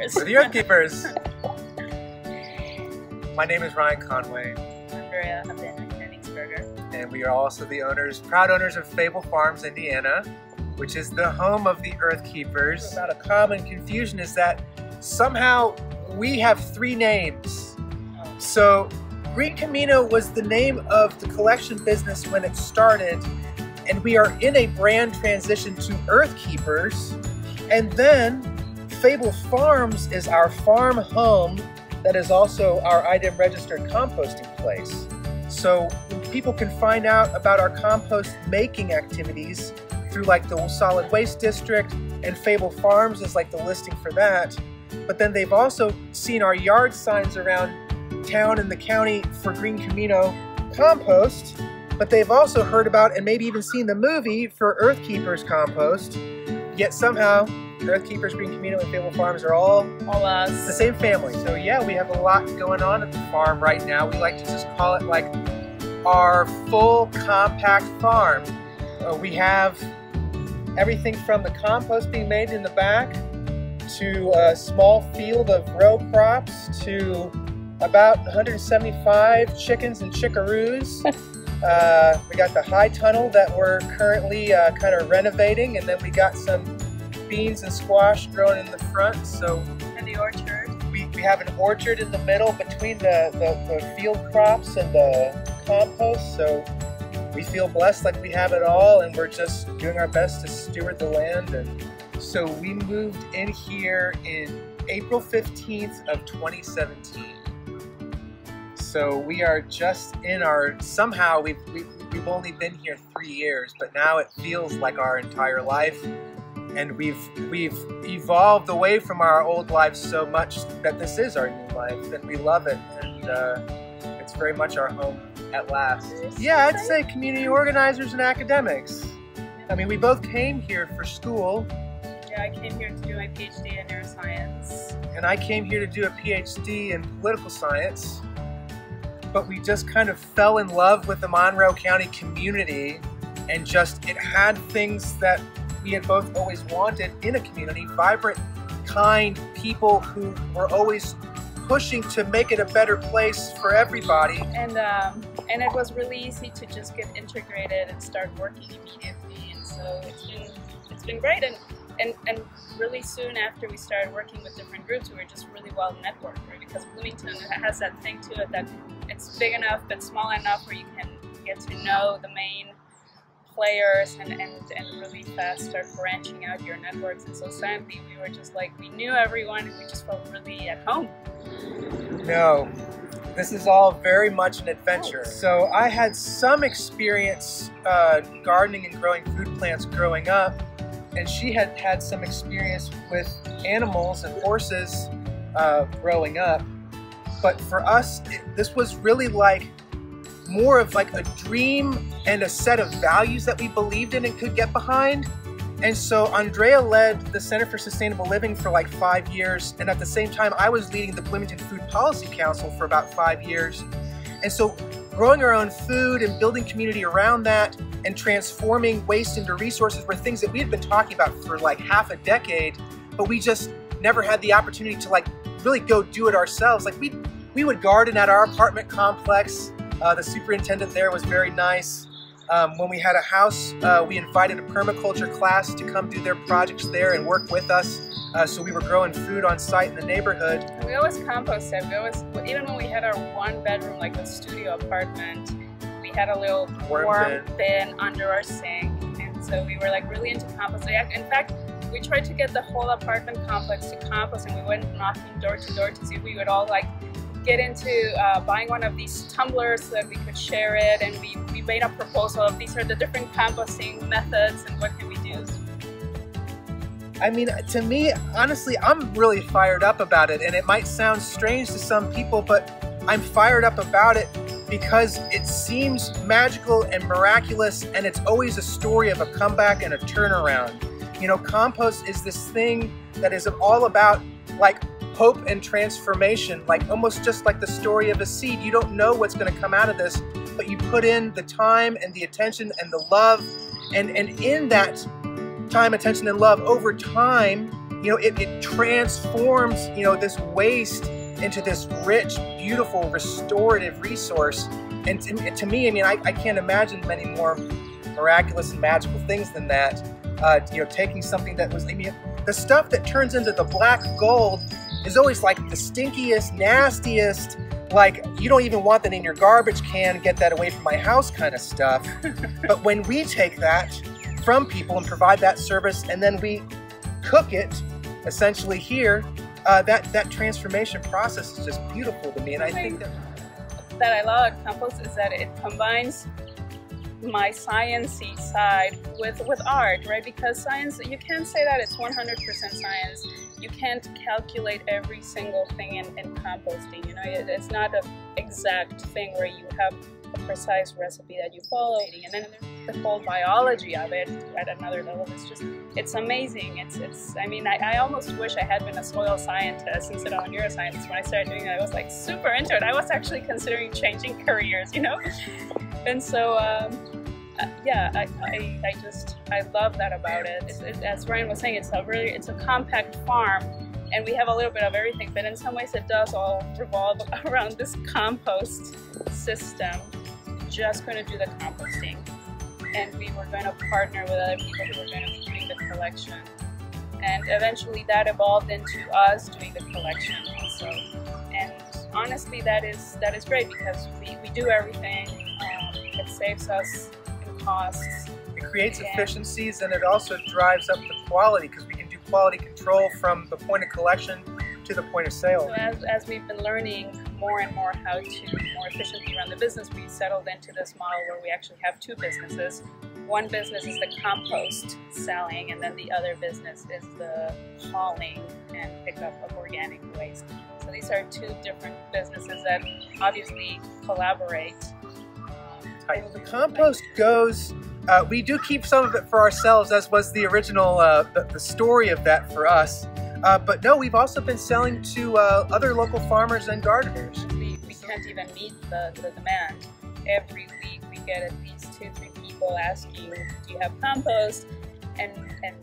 Keepers. We're the Earth Keepers. My name is Ryan Conway. Andrea Königsberger. And we are also the owners, proud owners of Fable Farms, Indiana, which is the home of the Earth Keepers. About a common confusion is that somehow we have three names. So Green Camino was the name of the collection business when it started, and we are in a brand transition to Earth Keepers. And then Fable Farms is our farm home that is also our IDEM registered composting place. So people can find out about our compost making activities through like the solid waste district and Fable Farms is like the listing for that. But then they've also seen our yard signs around town and the county for Green Camino compost. But they've also heard about and maybe even seen the movie for Earth Keepers compost. Yet somehow Earth Keepers, Green Camino, and Fable Farms are all, all us. the same family. So yeah, we have a lot going on at the farm right now. We like to just call it like our full compact farm. Uh, we have everything from the compost being made in the back to a small field of row crops to about 175 chickens and chickaroos. uh, we got the high tunnel that we're currently uh, kind of renovating and then we got some beans and squash growing in the front. So and the orchard. We, we have an orchard in the middle between the, the, the field crops and the compost. So we feel blessed like we have it all and we're just doing our best to steward the land. And so we moved in here in April 15th of 2017. So we are just in our, somehow we've, we've, we've only been here three years, but now it feels like our entire life and we've we've evolved away from our old lives so much that this is our new life and we love it and uh, it's very much our home at last. Yeah i'd say community organizers and academics. I mean we both came here for school. Yeah i came here to do my phd in neuroscience. And i came here to do a phd in political science. But we just kind of fell in love with the monroe county community and just it had things that we had both always wanted in a community vibrant, kind people who were always pushing to make it a better place for everybody. And um, and it was really easy to just get integrated and start working immediately. And so it's been it's been great. And and and really soon after we started working with different groups, we were just really well networked, right? Because Bloomington has that thing to it that it's big enough but small enough where you can get to know the main players and, and, and really fast start branching out your networks. And so sadly, we were just like, we knew everyone and we just felt really at home. No, this is all very much an adventure. So I had some experience uh, gardening and growing food plants growing up, and she had had some experience with animals and horses uh, growing up. But for us, it, this was really like more of like a dream and a set of values that we believed in and could get behind. And so Andrea led the Center for Sustainable Living for like five years. And at the same time, I was leading the Bloomington Food Policy Council for about five years. And so growing our own food and building community around that and transforming waste into resources were things that we had been talking about for like half a decade, but we just never had the opportunity to like really go do it ourselves. Like we we would garden at our apartment complex uh, the superintendent there was very nice. Um, when we had a house, uh, we invited a permaculture class to come do their projects there and work with us. Uh, so we were growing food on site in the neighborhood. We always composted. We always, even when we had our one bedroom, like a studio apartment, we had a little warm, warm bin. bin under our sink. And so we were like really into composting. In fact, we tried to get the whole apartment complex to compost and we went knocking door to door to see if we would all like get into uh, buying one of these tumblers so that we could share it and we, we made a proposal of these are the different composting methods and what can we do. I mean, to me, honestly, I'm really fired up about it and it might sound strange to some people, but I'm fired up about it because it seems magical and miraculous and it's always a story of a comeback and a turnaround. You know, compost is this thing that is all about like hope and transformation, like almost just like the story of a seed. You don't know what's going to come out of this, but you put in the time and the attention and the love. And, and in that time, attention, and love, over time, you know, it, it transforms, you know, this waste into this rich, beautiful, restorative resource. And to, to me, I mean, I, I, can't imagine many more miraculous and magical things than that. Uh, you know, taking something that was, I mean, the stuff that turns into the black gold is always like the stinkiest, nastiest, like you don't even want that in your garbage can, get that away from my house kind of stuff. but when we take that from people and provide that service and then we cook it essentially here, uh, that, that transformation process is just beautiful to me. And I think that, that I love at compost is that it combines my sciencey side with with art, right? Because science, you can't say that it's 100% science. You can't calculate every single thing in, in composting. You know, it, it's not an exact thing where you have a precise recipe that you follow, and then the whole biology of it at another level is just it's amazing. It's it's. I mean, I, I almost wish I had been a soil scientist instead of a neuroscientist. When I started doing that, I was like super into it. I was actually considering changing careers, you know. And so, um, yeah, I, I, I, just I love that about it. It. As Ryan was saying, it's a really it's a compact farm, and we have a little bit of everything. But in some ways, it does all revolve around this compost system. Just going to do the composting, and we were going to partner with other people who were going to be doing the collection. And eventually, that evolved into us doing the collection also. And honestly, that is that is great because we, we do everything. Um, it saves us costs. It creates efficiencies and it also drives up the quality because we can do quality control from the point of collection to the point of sale. So as, as we've been learning more and more how to more efficiently run the business, we settled into this model where we actually have two businesses. One business is the compost selling, and then the other business is the hauling and pickup of organic waste. So these are two different businesses that obviously collaborate the compost goes. Uh, we do keep some of it for ourselves, as was the original uh, the, the, story of that for us. Uh, but no, we've also been selling to uh, other local farmers and gardeners. We, we can't even meet the, the demand. Every week we get at least two, three people asking, "Do you have compost?" And and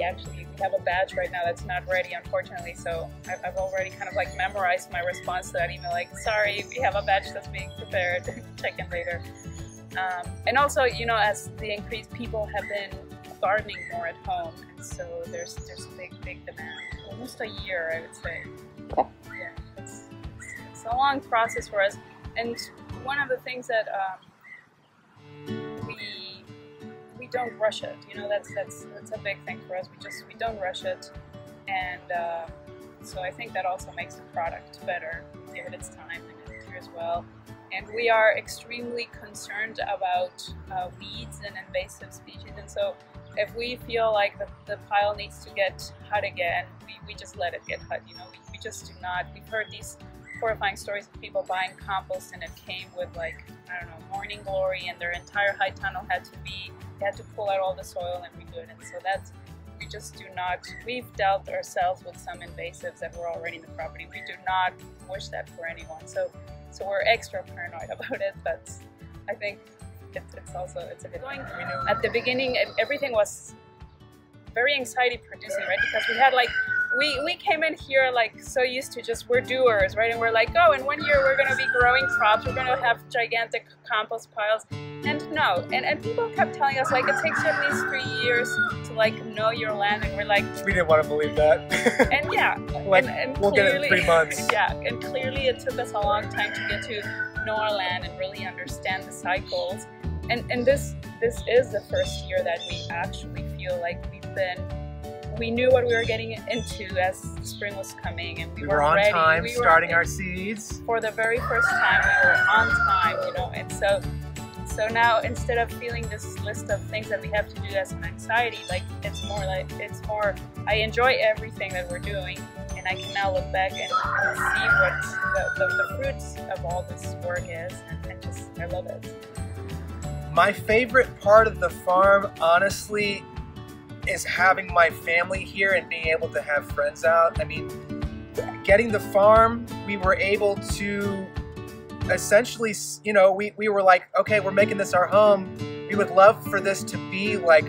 actually we have a batch right now that's not ready, unfortunately. So I've, I've already kind of like memorized my response to that email, like, "Sorry, we have a batch that's being prepared. Check in later." Um, and also, you know, as the increased people have been gardening more at home, and so there's there's a big big demand. Almost a year, I would say. Yeah, it's, it's, it's a long process for us, and one of the things that um, don't rush it. You know, that's that's that's a big thing for us. We just we don't rush it, and uh, so I think that also makes the product better. It its time and here as well and we are extremely concerned about uh, weeds and invasive species. And so, if we feel like the, the pile needs to get hot again, we, we just let it get hot. You know, we, we just do not. We've heard these horrifying stories of people buying compost and it came with like I don't know morning glory, and their entire high tunnel had to be they had to pull out all the soil and redo it. And so that's we just do not. We've dealt ourselves with some invasives that were already in the property. We do not wish that for anyone. So so we're extra paranoid about it, but I think it's, it's also it's a good thing. At the beginning, everything was very anxiety producing, right? Because we had like we we came in here like so used to just we're doers, right? And we're like, oh, in one year we're gonna be growing crops, we're gonna have gigantic compost piles. And no, and, and people kept telling us like it takes you at least three years to like know your land, and we're like, we didn't want to believe that. and yeah, like and, and we'll clearly, get it in three months. Yeah, and clearly it took us a long time to get to know our land and really understand the cycles. And and this this is the first year that we actually feel like we've been we knew what we were getting into as spring was coming and we, we were, were on ready. time we starting were, our seeds. For the very first time we were on time you know and so so now instead of feeling this list of things that we have to do as an anxiety like it's more like it's more i enjoy everything that we're doing and i can now look back and, and see what the, the, the, fruits of all this work is and, and just i love it. My favorite part of the farm honestly is having my family here and being able to have friends out. I mean, getting the farm, we were able to essentially, you know, we, we were like, okay, we're making this our home. We would love for this to be like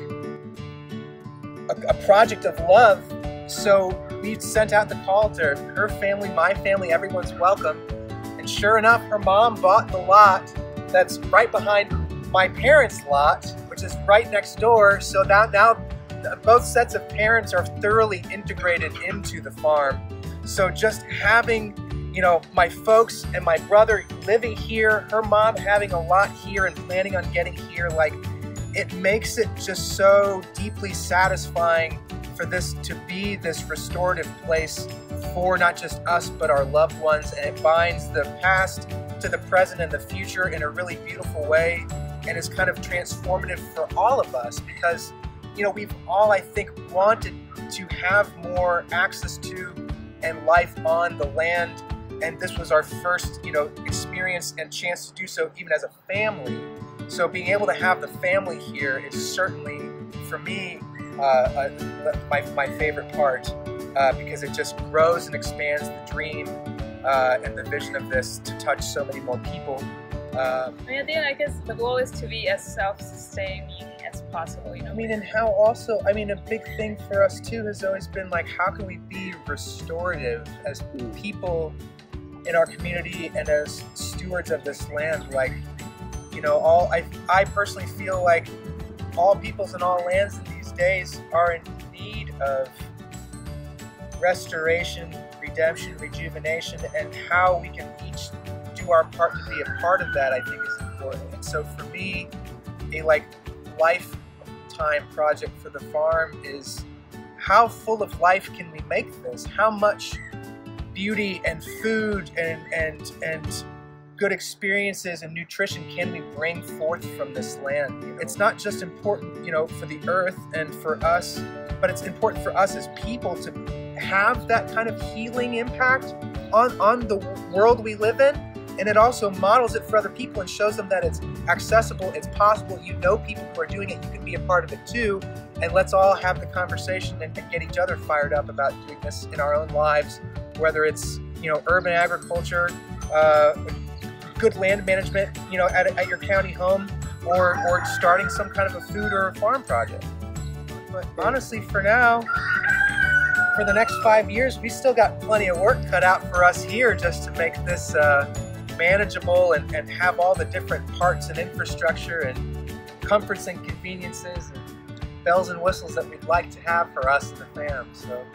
a, a project of love so we sent out the call to her family, my family, everyone's welcome. And sure enough, her mom bought the lot that's right behind my parents' lot, which is right next door. So now, now both sets of parents are thoroughly integrated into the farm. So just having, you know, my folks and my brother living here, her mom having a lot here and planning on getting here, like it makes it just so deeply satisfying for this to be this restorative place for not just us but our loved ones and it binds the past to the present and the future in a really beautiful way and is kind of transformative for all of us because you know we've all I think wanted to have more access to and life on the land and this was our first you know experience and chance to do so even as a family so being able to have the family here is certainly for me uh, uh, my, my favorite part uh, because it just grows and expands the dream uh, and the vision of this to touch so many more people. Um, I mean, I guess the goal is to be as self-sustaining as possible. You know. I mean, and how also, I mean, a big thing for us too has always been like, how can we be restorative as people in our community and as stewards of this land? Like, you know, all I, I personally feel like all peoples and all lands in these days are in need of restoration, redemption, rejuvenation, and how we can each our part to be a part of that, I think is important. And so for me, a like lifetime project for the farm is how full of life can we make this? How much beauty and food and and and good experiences and nutrition can we bring forth from this land? It's not just important, you know, for the earth and for us, but it's important for us as people to have that kind of healing impact on, on the world we live in. And it also models it for other people and shows them that it's accessible, it's possible. You know people who are doing it, you can be a part of it too. And let's all have the conversation and, and get each other fired up about doing this in our own lives, whether it's you know urban agriculture, uh, good land management, you know, at, at your county home, or or starting some kind of a food or a farm project. But honestly, for now, for the next five years, we still got plenty of work cut out for us here just to make this uh, manageable and, and have all the different parts and infrastructure and comforts and conveniences and bells and whistles that we'd like to have for us and the fam. So